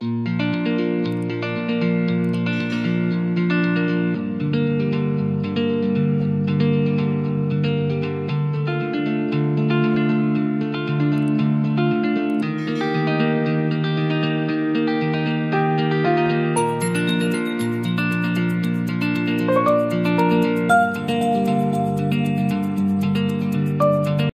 you